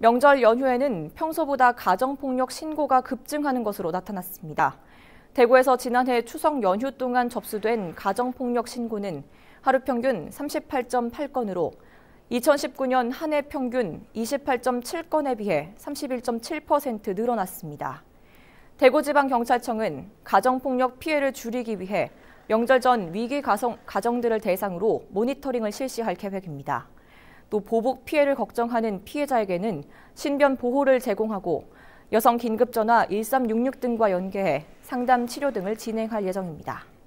명절 연휴에는 평소보다 가정폭력 신고가 급증하는 것으로 나타났습니다. 대구에서 지난해 추석 연휴 동안 접수된 가정폭력 신고는 하루 평균 38.8건으로 2019년 한 해 평균 28.7건에 비해 31.7% 늘어났습니다. 대구지방경찰청은 가정폭력 피해를 줄이기 위해 명절 전 위기 가정, 가정들을 대상으로 모니터링을 실시할 계획입니다. 또 보복 피해를 걱정하는 피해자에게는 신변 보호를 제공하고 여성 긴급전화 1366 등과 연계해 상담 치료 등을 진행할 예정입니다.